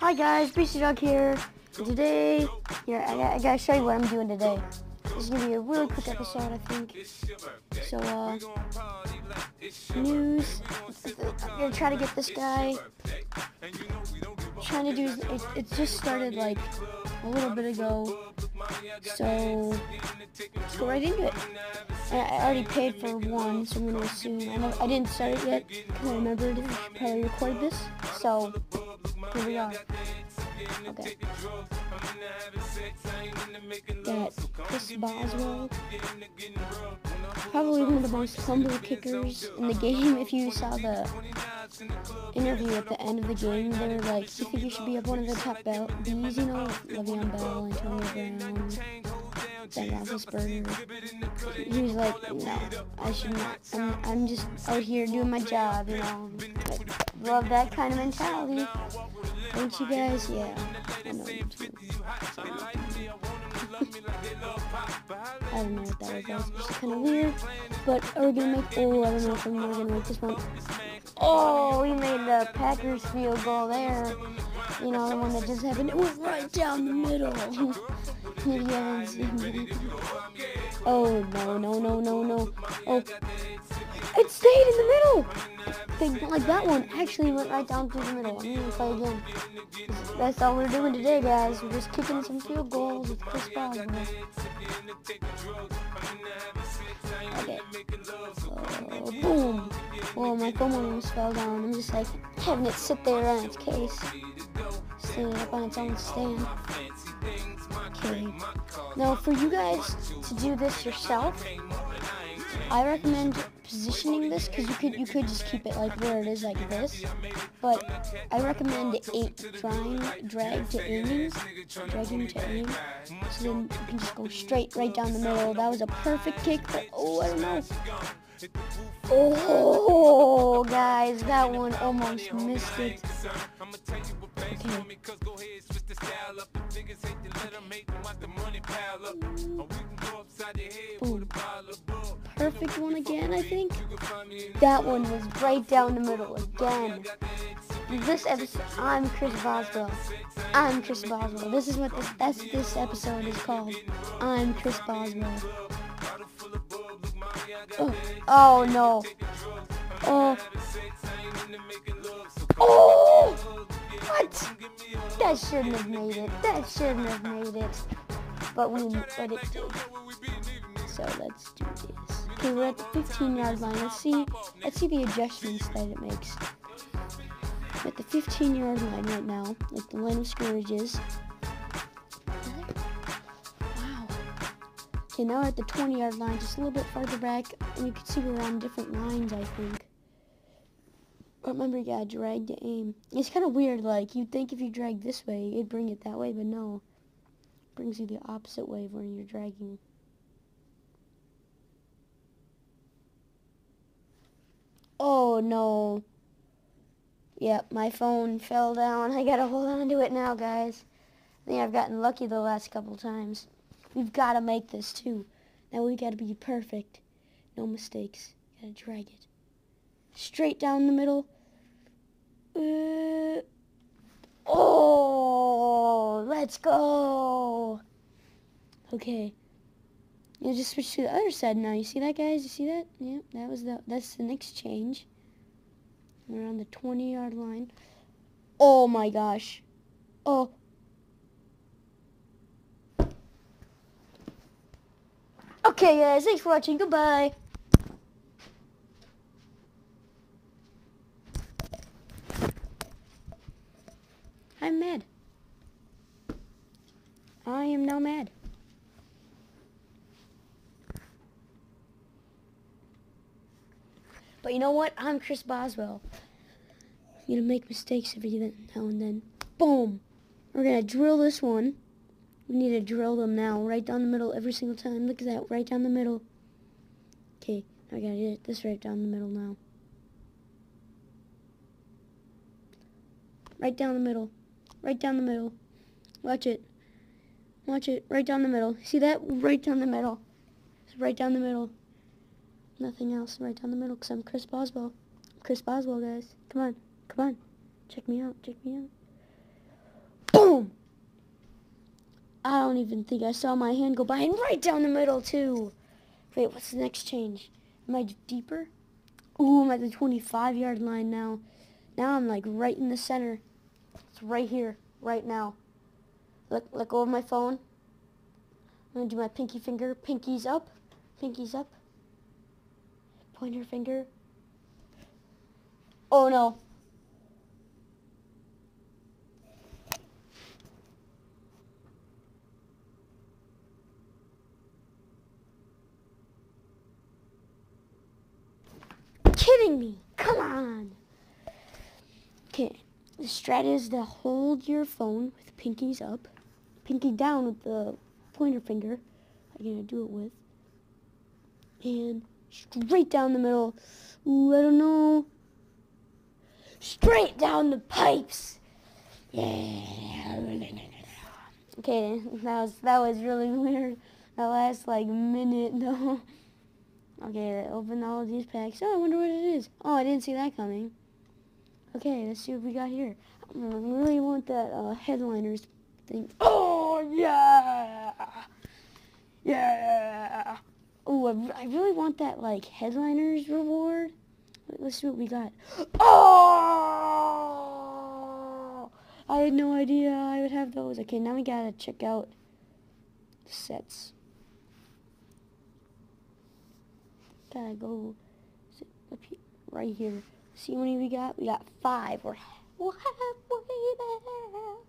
Hi guys, Beastie Dog here. Today, here I, I gotta show you what I'm doing today. This is gonna be a really quick episode, I think. So, uh, news. I'm gonna try to get this guy. Trying to do. It, it just started like a little bit ago. So let's go right into it. I, I already paid for one, so I'm gonna assume. I, know, I didn't start it yet I remembered I should probably record this. So here we are. Okay. Got Chris Boswell. Probably one of the most humble kickers in the game. If you saw the interview at the end of the game, they were like, you think you should be up one of the top bell B's, you know, Le'Veon Bell, Antonio Brown, Ben Roethlisberger. He was like, no, I should not. I'm, I'm just out here doing my job, you know. Like, love that kind of mentality. Don't you guys? Yeah, I know you do. I don't know what that was. Just kind of weird. But are we gonna make? Oh, I don't know if I'm gonna make this one. Oh, we made the Packers field goal there. You know, the one that just happened. It went right down the middle. oh no, no, no, no, no. Oh, it stayed in the middle. Like that one actually went right down through the middle. I'm gonna play again. That's all we're doing today, guys. We're just kicking some field goals with Chris Boswell. Okay. Oh, boom. Oh, my phone almost fell down. I'm just like having it sit there on its case. Staying up on its own stand. Okay. Now, for you guys to do this yourself, I recommend positioning this because you could you could just keep it like where it is like this. But I recommend eight trying drag to aiming dragging to aim so then you can just go straight right down the middle. That was a perfect kick but oh I don't know. Oh guys that one almost missed it. Okay One again, I think. That one was right down the middle again. This episode, I'm Chris Boswell. I'm Chris Boswell. This is what this that's this episode is called. I'm Chris Boswell. Oh, oh no. Oh. Oh! What? That shouldn't have made it. That shouldn't have made it. But we, but it did. So let's do this. Okay, we're at the 15 yard line. Let's see, let's see the adjustments that it makes. We're at the 15 yard line right now, like the line of scrimmage is. Wow. Okay, now we're at the 20 yard line, just a little bit farther back, and you can see we're on different lines, I think. But remember, gotta drag to aim. It's kind of weird, like, you'd think if you drag this way, it'd bring it that way, but no. It brings you the opposite way when you're dragging. Oh no. Yep, my phone fell down. I gotta hold on to it now, guys. I think I've gotten lucky the last couple times. We've gotta make this too. Now we gotta be perfect. No mistakes. Gotta drag it. Straight down the middle. Uh, oh, let's go. Okay. You just switch to the other side now. You see that, guys? You see that? Yeah, that was the that's the next change. We're on the 20 yard line. Oh my gosh. Oh. Okay, guys. Thanks for watching. Goodbye. I'm mad. I am now mad. But you know what? I'm Chris Boswell. I'm gonna make mistakes every now and then. Boom! We're gonna drill this one. We need to drill them now, right down the middle every single time. Look at that, right down the middle. Okay, I gotta get this right down the middle now. Right down the middle. Right down the middle. Watch it. Watch it. Right down the middle. See that? Right down the middle. Right down the middle. Nothing else right down the middle because I'm Chris Boswell. Chris Boswell, guys. Come on. Come on. Check me out. Check me out. Boom! I don't even think I saw my hand go by and right down the middle too. Wait, what's the next change? Am I deeper? Ooh, I'm at the 25 yard line now. Now I'm like right in the center. It's right here, right now. Let, let go of my phone. I'm gonna do my pinky finger. Pinky's up. Pinky's up. Pointer finger. Oh no. kidding me? Come on. Okay, the strat is to hold your phone with pinkies up, pinky down with the pointer finger. I'm gonna do it with, and straight down the middle. Ooh, I don't know. Straight down the pipes. Yeah. Okay, that was that was really weird. That last like minute though. Okay, open all of these packs. Oh, I wonder what it is. Oh, I didn't see that coming. Okay, let's see what we got here. I really want that uh, headliners thing. Oh, yeah! Yeah! Oh, I, I really want that, like, headliners reward. Let's see what we got. Oh! I had no idea I would have those. Okay, now we gotta check out the sets. Gotta go up here, right here. See how many we got? We got five. We're halfway there.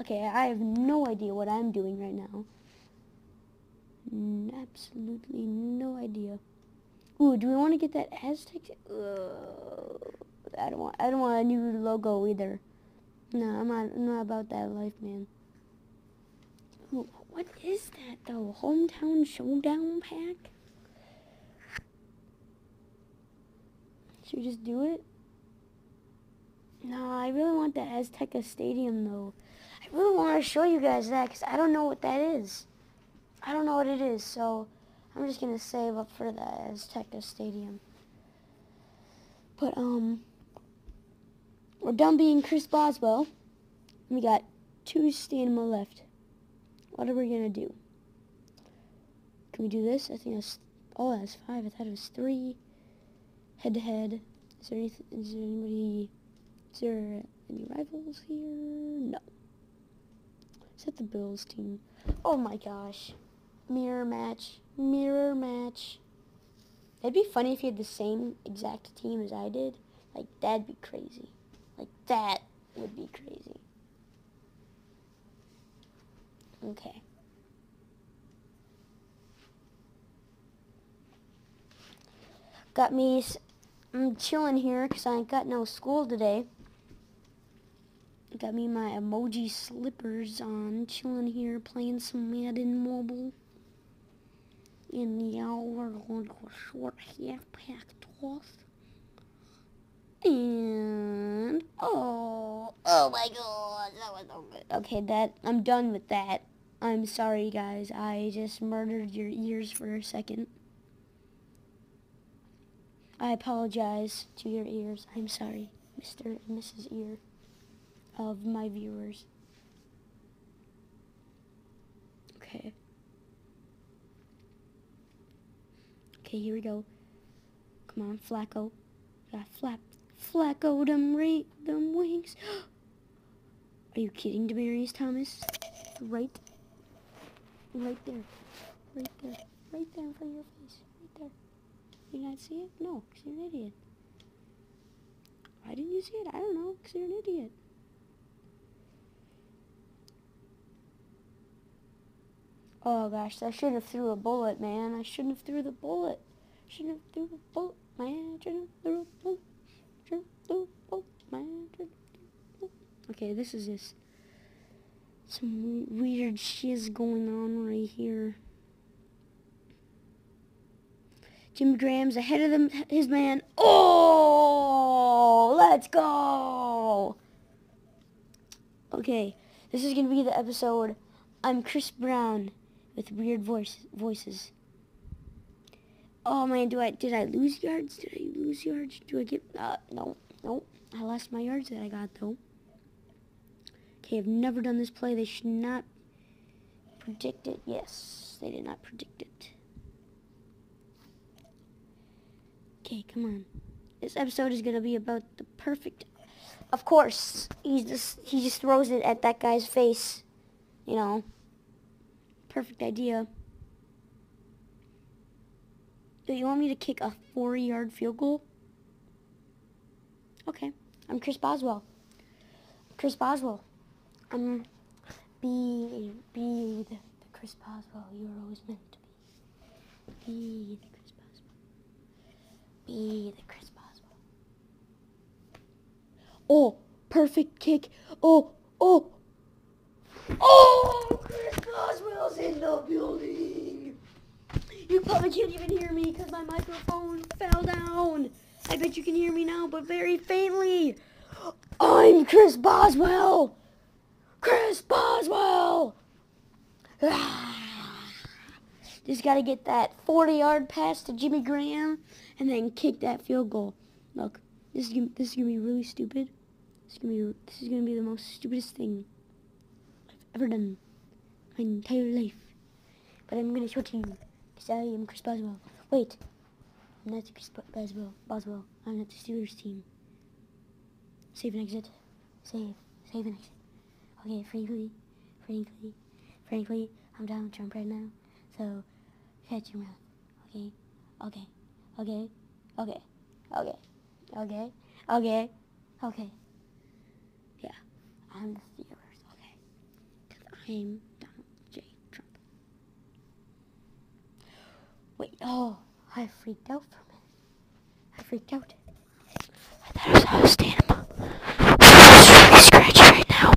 Okay, I have no idea what I'm doing right now. Absolutely no idea. Ooh, do we want to get that Aztec? Uh, I don't want. I don't want a new logo either. No, I'm not. I'm not about that life, man. Ooh, what is that though? Hometown Showdown pack? Should we just do it? No, I really want the Azteca Stadium though. I really want to show you guys that because I don't know what that is. I don't know what it is, so I'm just going to save up for the Azteca Stadium. But, um, we're done being Chris Boswell. We got two Stanima left. What are we going to do? Can we do this? I think that's, oh, that's five. I thought it was three. Head to head. Is there, anything, is there anybody, is there any rivals here? No. Is that the Bills team? Oh my gosh. Mirror match. Mirror match. It'd be funny if you had the same exact team as I did. Like, that'd be crazy. Like, that would be crazy. Okay. Got me, I'm chilling here because I ain't got no school today. Got me my emoji slippers on, chilling here, playing some Madden Mobile. Yeah, we're going to a short halfback toss. And, oh, oh my god, that was so good. Okay, that, I'm done with that. I'm sorry, guys. I just murdered your ears for a second. I apologize to your ears. I'm sorry, Mr. and Mrs. Ear of my viewers. Okay. Okay, here we go. Come on, Flacco. Got flap. Flacco, them, ra them wings. Are you kidding, Demaryius Thomas? Right. Right there. Right there. Right there in front of your face. Right there. You not see it? No, because you're an idiot. Why didn't you see it? I don't know, because you're an idiot. Oh gosh, I should have threw a bullet, man. I shouldn't have threw the bullet. Shouldn't have threw the bullet, man. Shouldn't have threw a bullet. Shouldn't have threw a bullet, man. Okay, this is just some weird shiz going on right here. Jimmy Graham's ahead of them, his man. Oh, let's go. Okay, this is going to be the episode. I'm Chris Brown with weird voice, voices. Oh man, do I did I lose yards? Did I lose yards? Do I get uh no, no. I lost my yards that I got though. Okay, I've never done this play. They should not predict it. Yes, they did not predict it. Okay, come on. This episode is gonna be about the perfect. Of course, he just he just throws it at that guy's face. You know, perfect idea. Do you want me to kick a four-yard field goal? Okay, I'm Chris Boswell. Chris Boswell. Um, be be the, the Chris Boswell you're always meant to be. Be the Chris Boswell. Be the Chris Boswell. Oh, perfect kick. Oh, oh. Oh, Chris Boswell's in the building. You probably can't even hear me because my microphone fell down. I bet you can hear me now, but very faintly. I'm Chris Boswell. Chris Boswell. Just got to get that 40-yard pass to Jimmy Graham and then kick that field goal. Look, this is this is gonna be really stupid. This is gonna be this is gonna be the most stupidest thing ever done my entire life. But I'm gonna show it to you because I am Chris Boswell. Wait, I'm not Chris Boswell. Boswell. I'm not the Steelers team. Save and exit. Save. Save and exit. Okay, frankly, frankly, frankly, I'm down Trump right now. So, shut your mouth. Okay? Okay. Okay. Okay. Okay. Okay. Okay. Okay. Yeah. I'm. Because Donald J. Trump. Wait. Oh, I freaked out for a minute. I freaked out. I thought I was standing up. really scratchy right now.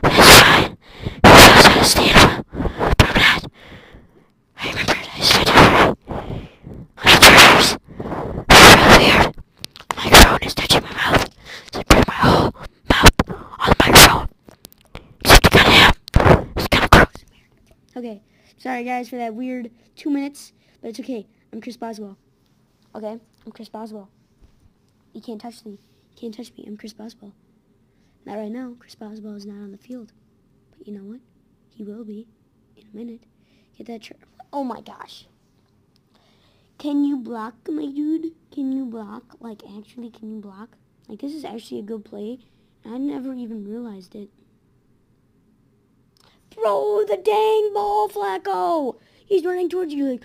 But it's fine. Because I was on a stand up. But I'm not. I remembered I said it right. On the chargers. It's really weird. The microphone is touching my mouth. So I put my whole mouth on the microphone. Except it kind of am. It's kind of gross. Okay. Sorry guys for that weird two minutes. But it's okay. I'm Chris Boswell. Okay? I'm Chris Boswell. You can't touch me. You can't touch me. I'm Chris Boswell. Not right now. Chris Boswell is not on the field. But you know what? He will be in a minute. Get that tr- Oh my gosh. Can you block, my dude? Can you block? Like, actually, can you block? Like, this is actually a good play. I never even realized it. Throw the dang ball, Flacco! He's running towards you like,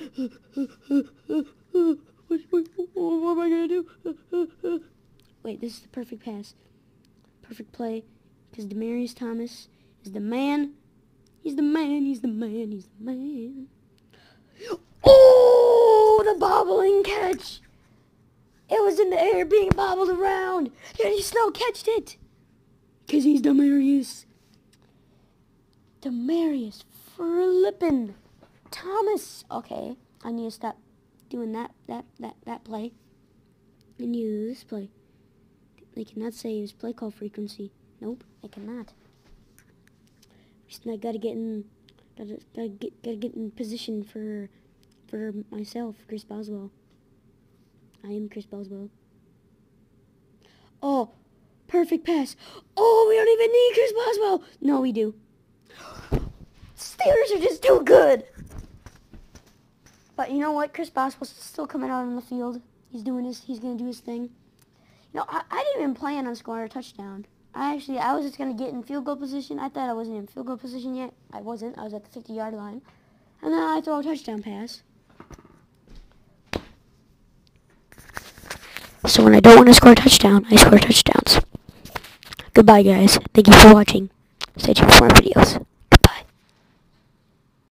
what, what, what am I going to do? Wait, this is the perfect pass. Perfect play. Because Demaryius Thomas is the man. He's the man, he's the man, he's the man. Oh, the bobbling catch. It was in the air being bobbled around. and he Snow catched it. Because he's Demaryius. Demaryius Flippin' Thomas. Okay, I need to stop doing that, that, that, that play. Need to do this play. They cannot say his play call frequency. Nope, I cannot. Just I gotta get in, gotta, gotta get, gotta get in position for, for myself, Chris Boswell. I am Chris Boswell. Oh, perfect pass. Oh, we don't even need Chris Boswell. No, we do. Steelers are just too good. But you know what? Chris Boswell's still coming out on the field. He's doing his. He's gonna do his thing. You know, I, I didn't even plan on scoring a touchdown. I actually, I was just gonna get in field goal position. I thought I wasn't in field goal position yet. I wasn't. I was at the 50 yard line, and then I throw a touchdown pass. So when I don't want to score a touchdown, I score touchdowns. Goodbye, guys. Thank you for watching. Stay tuned for more videos.